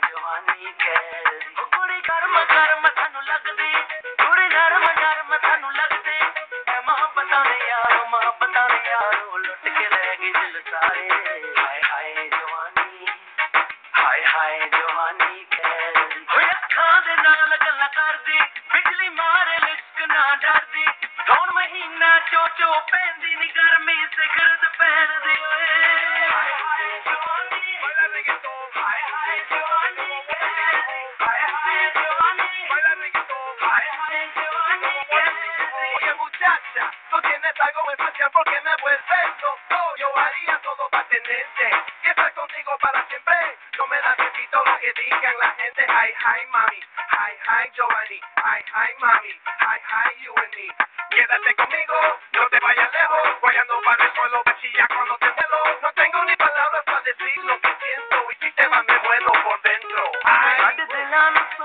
ਜਵਾਨੀ ਗੈਰ ਉਹ ਕੁੜੀ ਕਰਮ ਕਰਮ ਸਾਨੂੰ ਲੱਗਦੀ ਕੁੜੀ ਨਰਮ ਨਰਮ ਸਾਨੂੰ ਲੱਗਦੀ ਐ ਮੁਹੱਬਤਾਂ ਦੇ ਯਾਰੋ ਮੁਹੱਬਤਾਂ ਦੇ ਯਾਰੋ ਲੁੱਟ ਕੇ ਲੈ ਗਈ ਦਿਲ ਸਾਰੇ ਹਾਏ ਹਾਏ ਜਵਾਨੀ ਹਾਏ ਹਾਏ ਜਵਾਨੀ ਗੈਰ ਹੋਏ ਅੱਖਾਂ ਦੇ ਨਾਲ ਗੱਲਾਂ ਕਰਦੀ ਬਿਜਲੀ ਮਾਰੇ ਲਿਸ਼ਕ ਨਾ ਡਰਦੀ ਧੌਣ ਮਹੀਨਾ ਚੋ ਚੋ ਪੈਂਦੀ ਨੀ ਗਰਮੀ ਸਿਖਰਦ ਪਹਿਨਦੀ ਓਏ ਹਾਏ ਹਾਏ ਜਵਾਨੀ ਬੜਾ ਨਿਗੇ ਤੋਂ ਹਾਏ Oye muchacha, tú tienes algo especial porque me vuelves loco. Yo haría todo para tenerte y estar contigo para siempre. No me da repito lo que digan la gente. Hi, hi, mami. Hi, hi, Giovanni. Hi, hi, mami. Hi, hi, you and me. Quédate conmigo, no te vayas lejos. Guayando para el suelo, cuando te muero. No tengo ni palabras para decir lo que siento. Y si te vas, me muero por dentro. Ay, ਸਾਡੇ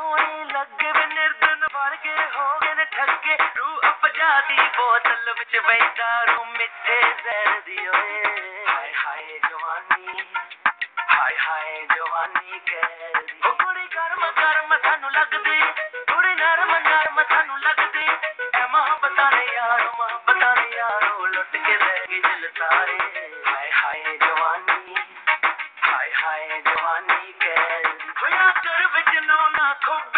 ਠੱਗੇ ਰੂਹ ਅਪਜਾ ਦੀ ਬੋਤਲ ਵਿੱਚ ਵੈਦਾ ਰੂ ਮਿੱਠੇ ਜ਼ਹਿਰ ਦੀ ਓਏ। ਹਾਏ ਹਾਏ ਜਵਾਨੀ ਹਾਏ ਹਾਏ ਜਵਾਨੀ ਕਹਿਦੀ ਉਹ ਕੁੜੀ ਗਰਮ ਗਰਮ ਸਾਨੂੰ ਲੱਗਦੀ ਕੁੜੀ ਨਰਮ ਨਰਮ ਸਾਨੂੰ ਲੱਗਦੀ। ਐ ਮੁਹੱਬਤਾਂ ਨੇ ਯਾਰੋ ਮੁਹੱਬਤਾਂ ਨੇ ਯਾਰੋ ਲੁੱਟ ਕੇ ਲੈ ਗਈ ਦਿਲ ਸਾਰੇ ਹਾਏ ਹਾਏ ਜਵਾਨੀ ਹਾਏ ਹਾਏ ਜਵਾਨੀ ਕਹਿਦੀ ਹੋਇਆ ਕਰ ਵਿੱਚ ਨੋ ਨਾ ਖੋਬੇ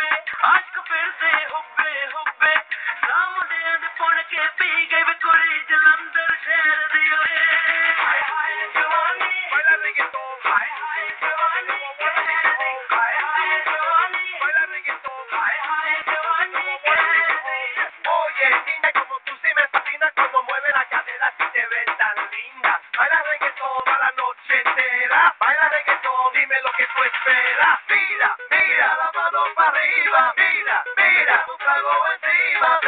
Mira, mira, la mano para arriba. Mira, mira, un trago encima. A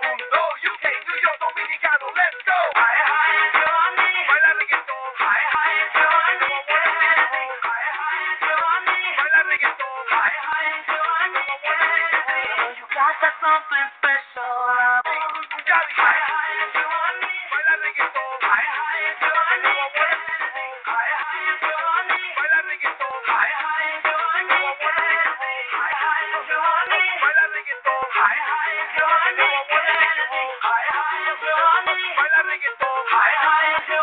mundo. Something special. Hi, hi,